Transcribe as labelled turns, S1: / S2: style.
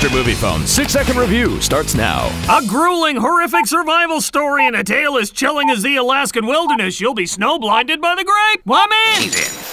S1: Mr. Moviefone six second review starts now.
S2: A grueling, horrific survival story and a tale as chilling as the Alaskan wilderness. You'll be snow blinded by the Grey. I'm.